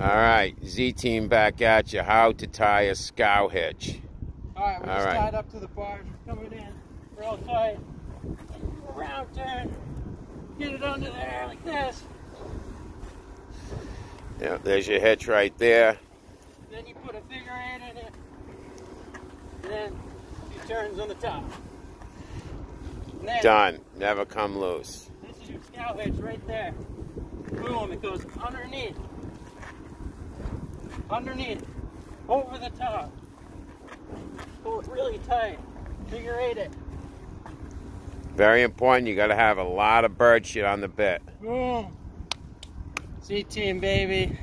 All right, Z team back at you. How to tie a scow hitch. All right, we're All just right. tied up to the bars. We're coming in real tight. Around turn. Get it under there like this. Yeah, there's your hitch right there. Then you put a figure eight in it. And then two turns on the top. Then Done. Never come loose. This is your scow hitch right there. Boom, it goes underneath. Underneath. Over the top. Pull it really tight. Figure eight it. Very important. You got to have a lot of bird shit on the bit. Mm. Boom. Z team, baby.